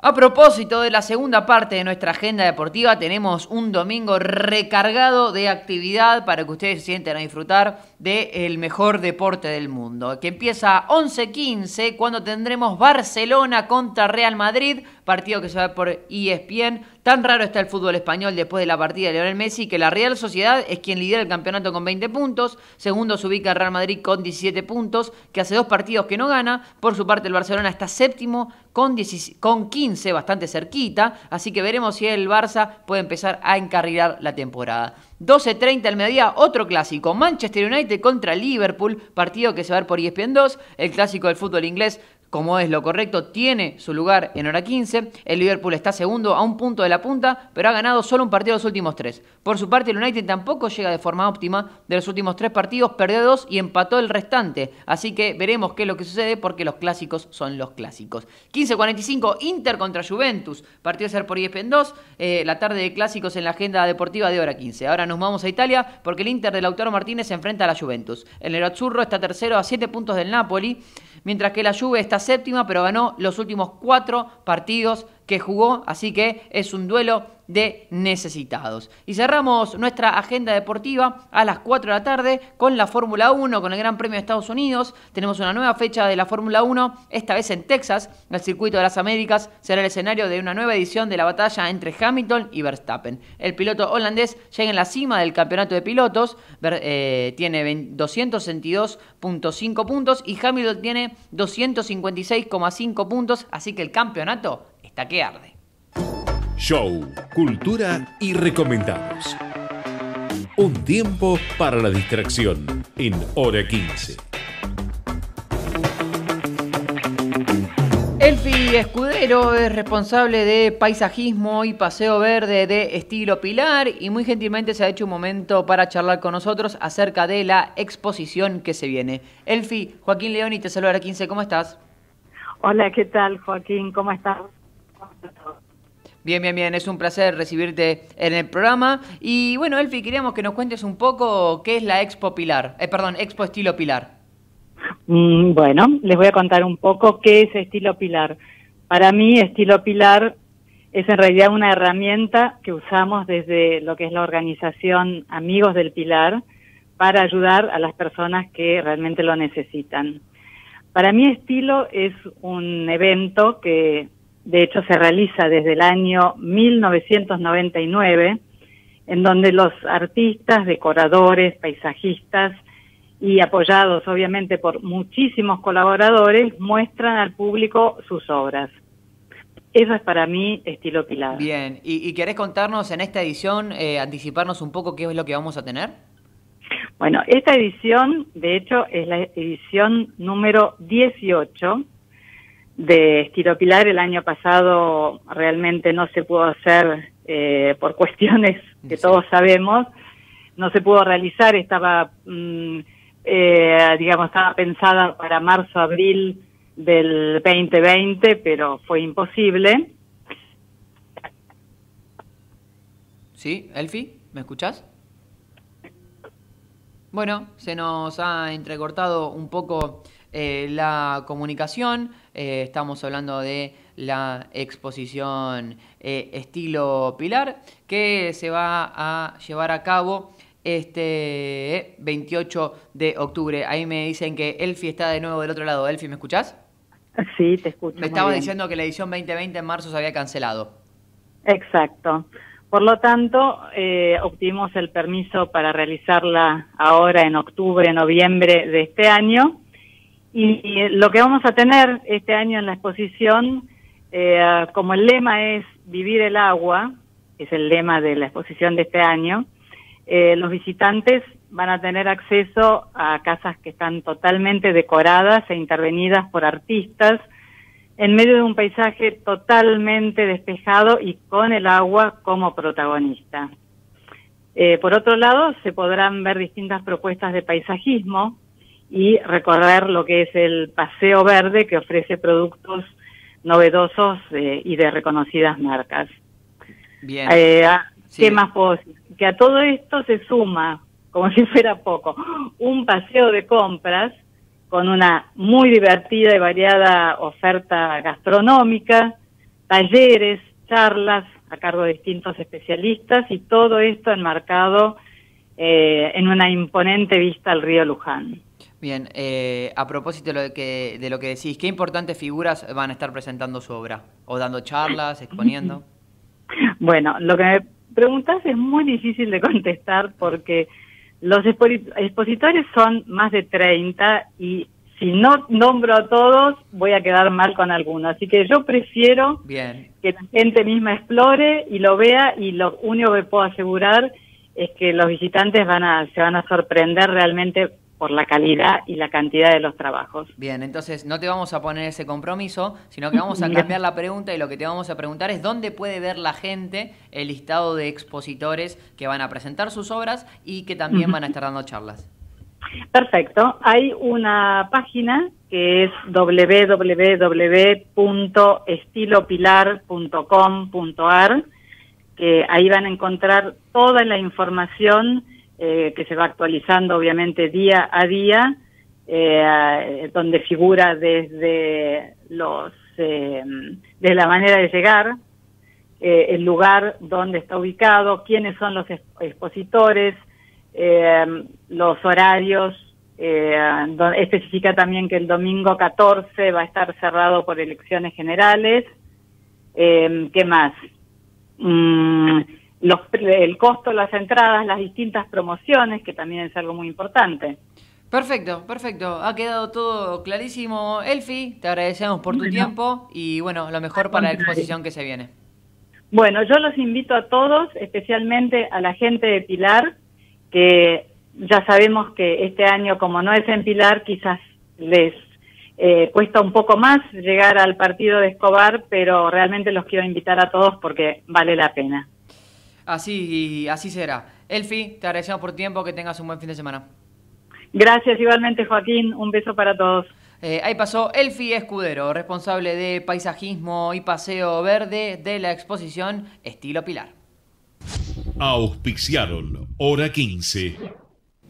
A propósito de la segunda parte de nuestra agenda deportiva, tenemos un domingo recargado de actividad para que ustedes se sienten a disfrutar del mejor deporte del mundo, que empieza 11.15 cuando tendremos Barcelona contra Real Madrid, partido que se va por E ESPN. Tan raro está el fútbol español después de la partida de Lionel Messi que la Real Sociedad es quien lidera el campeonato con 20 puntos, segundo se ubica el Real Madrid con 17 puntos, que hace dos partidos que no gana, por su parte el Barcelona está séptimo con, 16 con 15, bastante cerquita, así que veremos si el Barça puede empezar a encarrilar la temporada. 12.30 al mediodía, otro clásico, Manchester United contra Liverpool, partido que se va a ver por ESPN 2, el clásico del fútbol inglés como es lo correcto, tiene su lugar en hora 15. El Liverpool está segundo a un punto de la punta, pero ha ganado solo un partido de los últimos tres. Por su parte, el United tampoco llega de forma óptima de los últimos tres partidos, perdió dos y empató el restante. Así que veremos qué es lo que sucede porque los clásicos son los clásicos. 15.45, Inter contra Juventus. Partido a ser por ESPN 2, eh, la tarde de clásicos en la agenda deportiva de hora 15. Ahora nos vamos a Italia porque el Inter de Lautaro Martínez se enfrenta a la Juventus. El Nerazzurro está tercero a 7 puntos del Napoli mientras que la Juve está séptima, pero ganó los últimos cuatro partidos que jugó, así que es un duelo de necesitados. Y cerramos nuestra agenda deportiva a las 4 de la tarde con la Fórmula 1, con el Gran Premio de Estados Unidos. Tenemos una nueva fecha de la Fórmula 1, esta vez en Texas. El Circuito de las Américas será el escenario de una nueva edición de la batalla entre Hamilton y Verstappen. El piloto holandés llega en la cima del campeonato de pilotos, eh, tiene 262.5 puntos y Hamilton tiene 256,5 puntos, así que el campeonato que arde. Show, cultura y recomendados. Un tiempo para la distracción en hora 15. Elfi Escudero es responsable de paisajismo y paseo verde de estilo Pilar y muy gentilmente se ha hecho un momento para charlar con nosotros acerca de la exposición que se viene. Elfi, Joaquín León y te saluda a 15, ¿cómo estás? Hola, ¿qué tal Joaquín? ¿Cómo estás? Bien, bien, bien, es un placer recibirte en el programa. Y bueno, Elfi, queríamos que nos cuentes un poco qué es la Expo Pilar, eh, perdón, Expo Estilo Pilar. Mm, bueno, les voy a contar un poco qué es Estilo Pilar. para mí, estilo Pilar es en realidad una herramienta que usamos desde lo que es la organización Amigos del Pilar para ayudar a las personas que realmente lo necesitan. Para mí, estilo es un evento que de hecho se realiza desde el año 1999, en donde los artistas, decoradores, paisajistas y apoyados obviamente por muchísimos colaboradores muestran al público sus obras. Eso es para mí estilo Pilar. Bien, ¿y, querés contarnos en esta edición, eh, anticiparnos un poco qué es lo que vamos a tener? Bueno, esta edición, de hecho, es la edición número 18 de Estilo Pilar. El año pasado realmente no se pudo hacer eh, por <laughs> cuestiones que todos sabemos. No se pudo realizar, estaba, mm, eh, digamos, estaba pensada para marzo, abril del 2020, pero fue imposible. ¿Sí, Elfi? ¿Me escuchás? Bueno, se nos ha entrecortado un poco eh, la comunicación. Eh, estamos hablando de la exposición eh, estilo Pilar que se va a llevar a cabo este 28 de octubre. Ahí me dicen que Elfi está de nuevo del otro lado. Elfi, ¿me escuchás? Sí, te escucho. Me estaba diciendo que la edición 2020 en marzo se había cancelado. Exacto. Por lo tanto, eh, obtuvimos el permiso para realizarla ahora en octubre, noviembre de este año. Y, lo que vamos a tener este año en la exposición, eh, como el lema es vivir el agua, es el lema de la exposición de este año, eh, los visitantes van a tener acceso a casas que están totalmente decoradas e intervenidas por artistas en medio de un paisaje totalmente despejado y con el agua como protagonista. Eh, por otro lado, se podrán ver distintas propuestas de paisajismo y recorrer lo que es el Paseo Verde que ofrece productos novedosos eh, y de reconocidas marcas. Bien. Eh, ¿Qué más puedo decir? Que a todo esto se suma como <laughs> si fuera poco, un paseo de compras con una muy divertida y variada oferta gastronómica, talleres, charlas a cargo de distintos especialistas y todo esto enmarcado eh, en una imponente vista al río Luján. Bien, eh, a propósito de lo, que, de lo que decís, ¿qué importantes figuras van a estar presentando su obra? ¿O dando charlas, exponiendo? <laughs> Bueno, lo que me preguntas es muy difícil de contestar porque los expositores son más de 30 y si no nombro a todos voy a quedar mal con algunos. Así que yo prefiero que la gente misma explore y lo vea y lo único que puedo asegurar es que los visitantes van a, se van a sorprender realmente por la calidad y la cantidad de los trabajos. Bien, entonces no te vamos a poner ese compromiso, sino que vamos a <laughs> cambiar la pregunta y lo que te vamos a preguntar es dónde puede ver la gente el listado de expositores que van a presentar sus obras y que también van a estar dando charlas. Perfecto. Hay una página que es www.estilopilar.com.ar que ahí van a encontrar toda la información eh, que se va actualizando obviamente día a día, eh, donde figura desde los eh, de la manera de llegar, el lugar donde está ubicado, quiénes son los expositores, los horarios, especifica también que el domingo 14 va a estar cerrado por elecciones generales. ¿Qué más? Mm, los, el costo de las entradas, las distintas promociones, que también es algo muy importante. Perfecto, perfecto. Ha quedado todo clarísimo. Elfi, te agradecemos por tu tiempo y bueno, lo mejor para la exposición que se viene. Bueno, yo los invito a todos, especialmente a la gente de Pilar, que ya sabemos que este año, como no es en Pilar, quizás les eh, cuesta un poco más llegar al partido de Escobar, pero realmente los quiero invitar a todos porque vale la pena. Así, así será. Elfi, te agradecemos por tiempo, que tengas un buen fin de semana. Gracias igualmente Joaquín, un beso para todos. Eh, ahí pasó Elfi Escudero, responsable de paisajismo y paseo verde de la exposición Estilo Pilar. Auspiciaron Hora 15.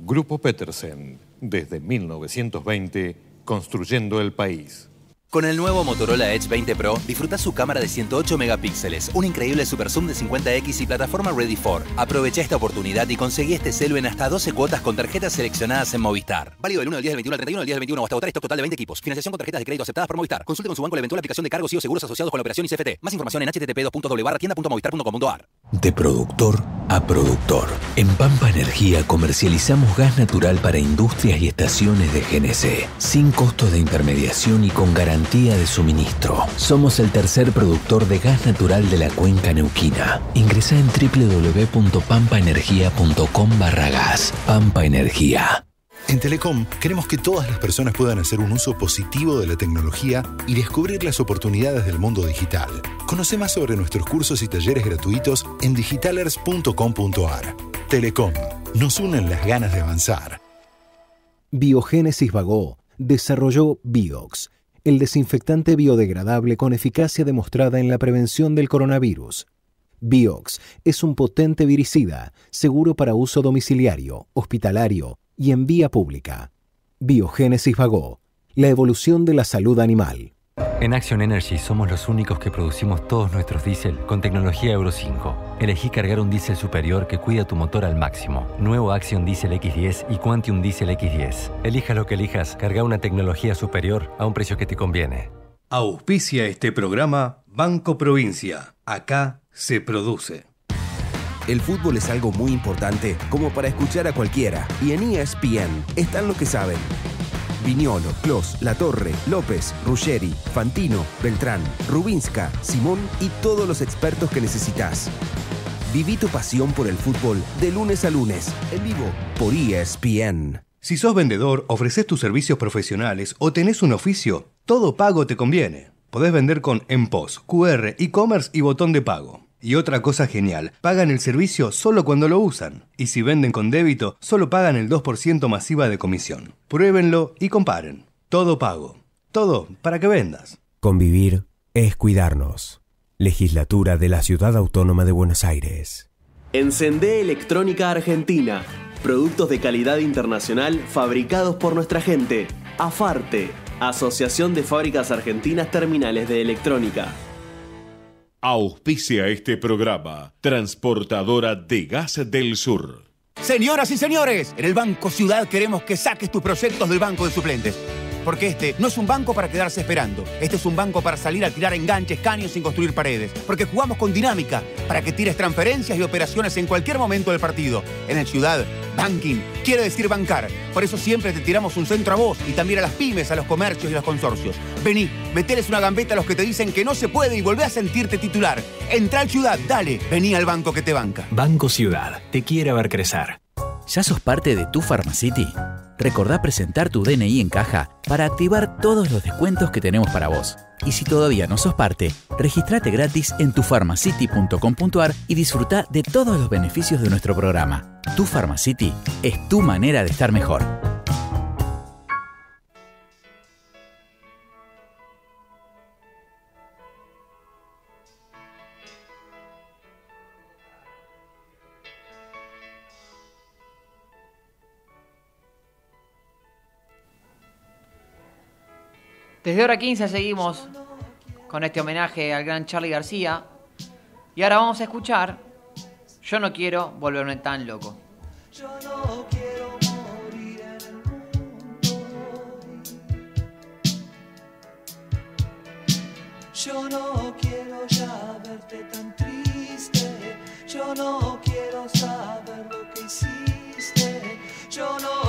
Grupo Petersen, desde 1920, construyendo el país. Con el nuevo Motorola Edge 20 Pro, disfruta su cámara de 108 megapíxeles, un increíble super zoom de 50x y plataforma Ready for. Aprovecha esta oportunidad y conseguí este celu en hasta 12 cuotas con tarjetas seleccionadas en Movistar. Válido del 1 del 10 del 21 al 31 del 10 del 21 o hasta agotar stock total de 20 equipos. Financiación con tarjetas de crédito aceptadas por Movistar. Consulte con su banco la eventual aplicación de cargos y o seguros asociados con la operación y CFT. Más información en http:/tienda.movistar.com.ar. De productor a productor. En Pampa Energía comercializamos gas natural para industrias y estaciones de GNC, sin costos de intermediación y con garantía de suministro. Somos el tercer productor de gas natural de la cuenca neuquina. Ingresa en www.pampaenergia.com barra gas. Pampa Energía. En Telecom queremos que todas las personas puedan hacer un uso positivo de la tecnología y descubrir las oportunidades del mundo digital. Conoce más sobre nuestros cursos y talleres gratuitos en digitalers.com.ar. Telecom, nos unen las ganas de avanzar. Biogénesis Vagó desarrolló Biox, el desinfectante biodegradable con eficacia demostrada en la prevención del coronavirus. Biox es un potente viricida, seguro para uso domiciliario, hospitalario y en vía pública. Biogénesis Vagó, la evolución de la salud animal. En Action Energy somos los únicos que producimos todos nuestros diésel con tecnología Euro 5. Elegí cargar un diésel superior que cuida tu motor al máximo. Nuevo Action Diesel X10 y Quantium Diesel X10. Elijas lo que elijas, carga una tecnología superior a un precio que te conviene. Auspicia este programa Banco Provincia. Acá se produce. El fútbol es algo muy importante como para escuchar a cualquiera. Y en ESPN están los que saben. Viñolo, Clos, Latorre, López, Ruggeri, Fantino, Beltrán, Rubinska, Simón y todos los expertos que necesitas. Viví tu pasión por el fútbol de lunes a lunes, en vivo, por ESPN. Si sos vendedor, ofreces tus servicios profesionales o tenés un oficio, todo pago te conviene. Podés vender con MPOS, QR, e-commerce y botón de pago. Y otra cosa genial, pagan el servicio solo cuando lo usan. Y si venden con débito, solo pagan el 2% masiva de comisión. Pruébenlo y comparen. Todo pago. Todo para que vendas. Convivir es cuidarnos. Legislatura de la Ciudad Autónoma de Buenos Aires. Encendé Electrónica Argentina. Productos de calidad internacional fabricados por nuestra gente. AFARTE, Asociación de Fábricas Argentinas Terminales de Electrónica. Auspicia este programa Transportadora de Gas del Sur. Señoras y señores, en el Banco Ciudad queremos que saques tus proyectos del banco de suplentes. Porque este no es un banco para quedarse esperando. Este es un banco para salir a tirar enganches, caños sin construir paredes. Porque jugamos con dinámica para que tires transferencias y operaciones en cualquier momento del partido. En el Ciudad, banking quiere decir bancar. Por eso siempre te tiramos un centro a vos y también a las pymes, a los comercios y los consorcios. Vení, meteles una gambeta a los que te dicen que no se puede y volvé a sentirte titular. Entra al Ciudad, dale, vení al banco que te banca. Banco Ciudad, te quiere ver crecer. ¿Ya sos parte de tu Pharmacity? Recordá presentar tu DNI en caja para activar todos los descuentos que tenemos para vos. Y si todavía no sos parte, registrate gratis en tufarmacity.com.ar y disfruta de todos los beneficios de nuestro programa. Tu Pharmacity es tu manera de estar mejor. Desde hora 15 seguimos con este homenaje al gran Charlie García. Y ahora vamos a escuchar Yo no quiero volverme tan loco. Yo no quiero morir en el mundo. Yo no quiero ya verte tan triste. Yo no quiero saber lo que hiciste. Yo no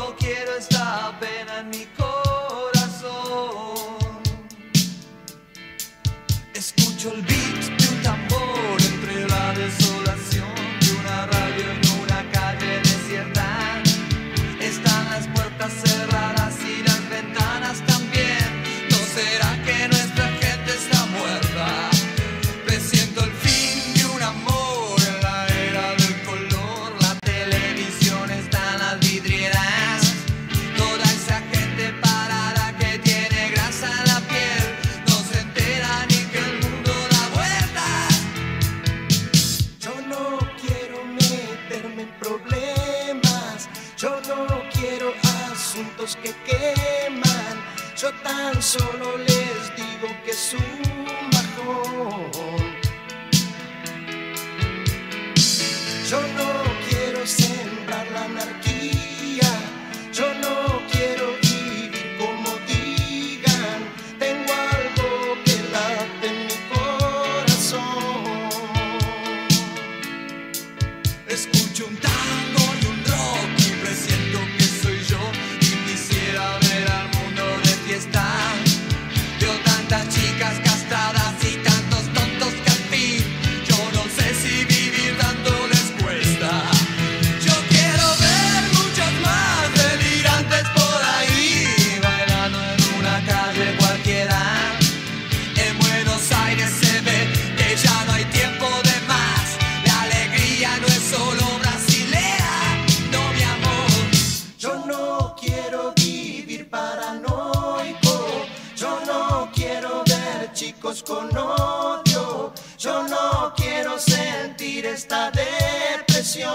Yo no quiero sentir esta depresión.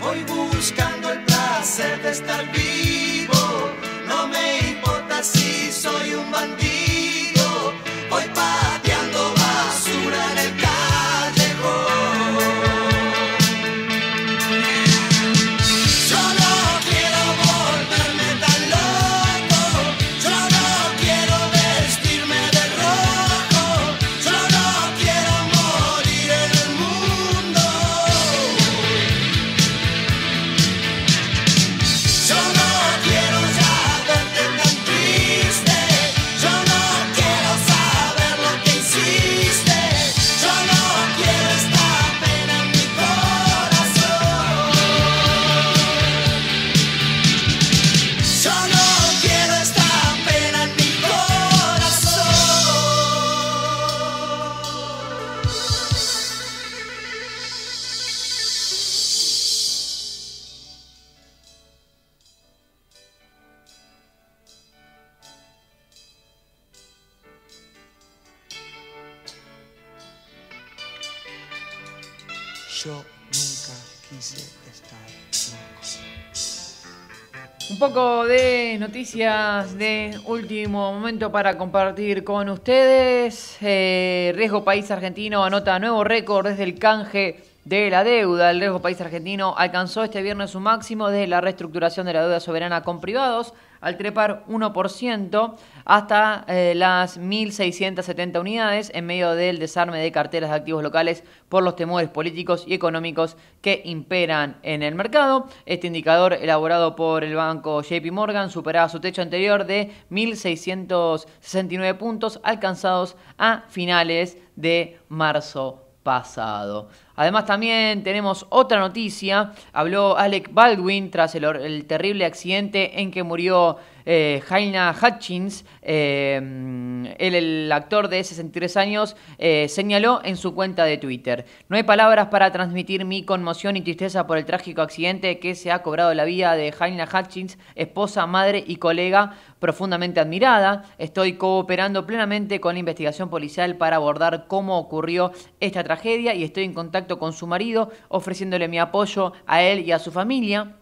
Voy buscando el placer de estar vivo. No me importa si soy un bandido. Noticias de último momento para compartir con ustedes. Eh, Riesgo País Argentino anota nuevo récord desde el canje de la deuda. El Riesgo País Argentino alcanzó este viernes su máximo desde la reestructuración de la deuda soberana con privados al trepar 1% hasta eh, las 1.670 unidades en medio del desarme de carteras de activos locales por los temores políticos y económicos que imperan en el mercado. Este indicador, elaborado por el banco JP Morgan, superaba su techo anterior de 1.669 puntos alcanzados a finales de marzo pasado. Además también tenemos otra noticia. Habló Alec Baldwin tras el, el terrible accidente en que murió eh, Jaina Hutchins. Eh, el actor de 63 años, eh, señaló en su cuenta de Twitter. No hay palabras para transmitir mi conmoción y tristeza por el trágico accidente que se ha cobrado la vida de Jaina Hutchins, esposa, madre y colega profundamente admirada. Estoy cooperando plenamente con la investigación policial para abordar cómo ocurrió esta tragedia y estoy en contacto con su marido, ofreciéndole mi apoyo a él y a su familia.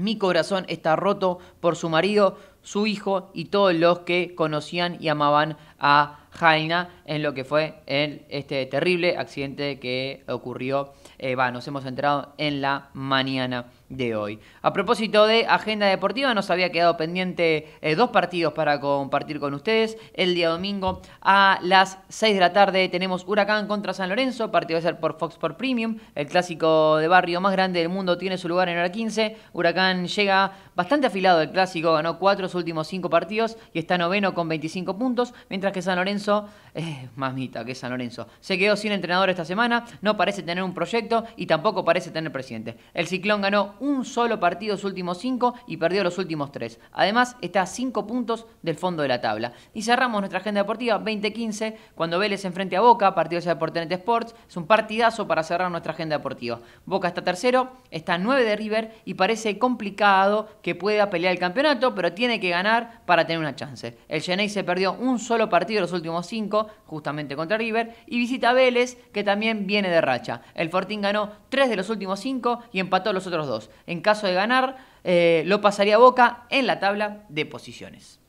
Mi corazón está roto por su marido, su hijo y todos los que conocían y amaban a Jaina en lo que fue el, este terrible accidente que ocurrió. eh, nos hemos enterado en la mañana de hoy. A propósito de agenda deportiva, nos había quedado pendiente eh, dos partidos para compartir con ustedes. El día domingo a las 6 de la tarde tenemos Huracán contra San Lorenzo, partido va a ser por Fox Sport Premium. El clásico de barrio más grande del mundo tiene su lugar en hora 15. Huracán llega bastante afilado del clásico, ganó cuatro sus últimos cinco partidos y está noveno con 25 puntos, mientras que San Lorenzo, eh, mamita que San Lorenzo, se quedó sin entrenador esta semana, no parece tener un proyecto y tampoco parece tener presidente. El Ciclón ganó un solo partido de sus últimos cinco y perdió los últimos tres. Además, está a cinco puntos del fondo de la tabla. Y cerramos nuestra agenda deportiva 2015 cuando Vélez enfrente a Boca, partido ya por TNT Sports. Es un partidazo para cerrar nuestra agenda deportiva. Boca está tercero, está a 9 de River y parece complicado que pueda pelear el campeonato, pero tiene que ganar para tener una chance. El Genei se perdió un solo partido de los últimos cinco, justamente contra River, y visita a Vélez, que también viene de racha. El Fortín ganó tres de los últimos cinco y empató los otros dos. En caso de ganar, eh, lo pasaría a Boca en la tabla de posiciones.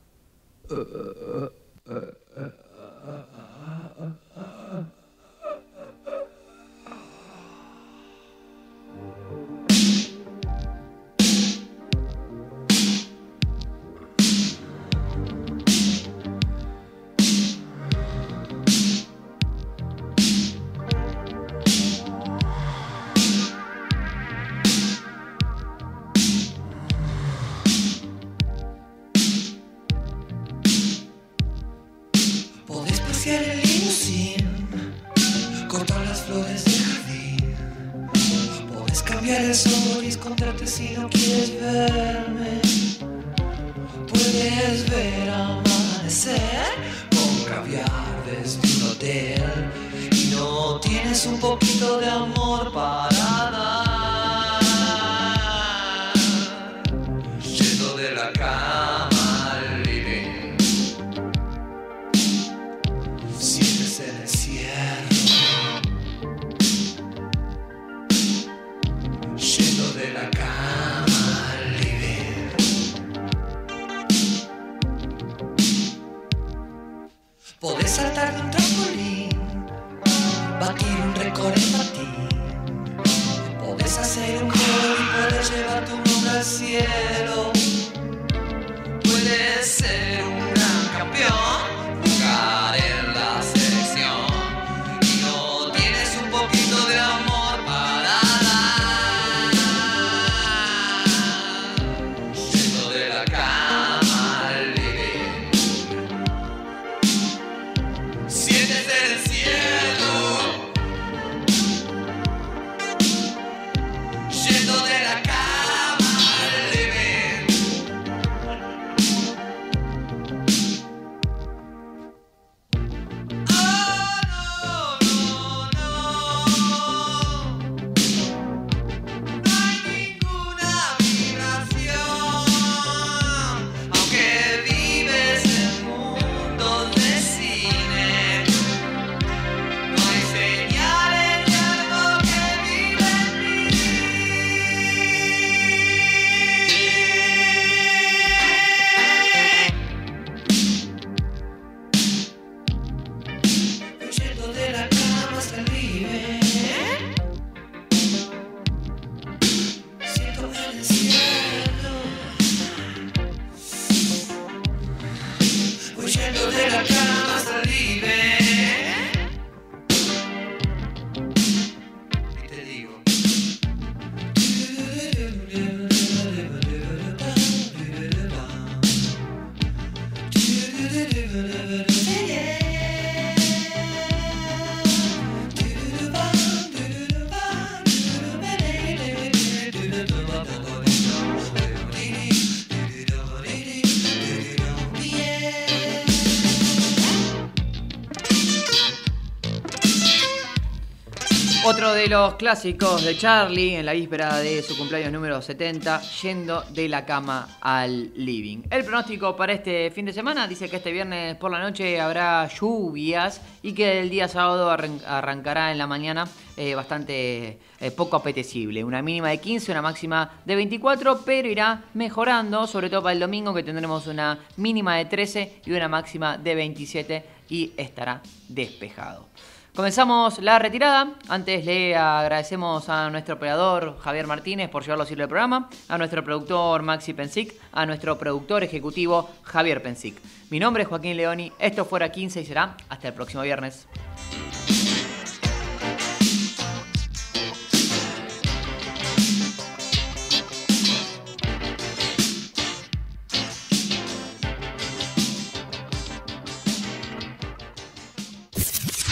Sol y esconderte si no quieres verme. Puedes ver amanecer con caviar desde un hotel. Y no tienes un poquito de amor para dar. Los clásicos de Charlie en la víspera de su cumpleaños número 70, yendo de la cama al living. El pronóstico para este fin de semana dice que este viernes por la noche habrá lluvias y que el día sábado arran- arrancará en la mañana eh, bastante eh, poco apetecible. Una mínima de 15, una máxima de 24, pero irá mejorando, sobre todo para el domingo que tendremos una mínima de 13 y una máxima de 27 y estará despejado. Comenzamos la retirada. Antes le agradecemos a nuestro operador Javier Martínez por llevar los hilos del programa, a nuestro productor Maxi Pensic, a nuestro productor ejecutivo Javier Pensic. Mi nombre es Joaquín Leoni, esto fuera 15 y será hasta el próximo viernes.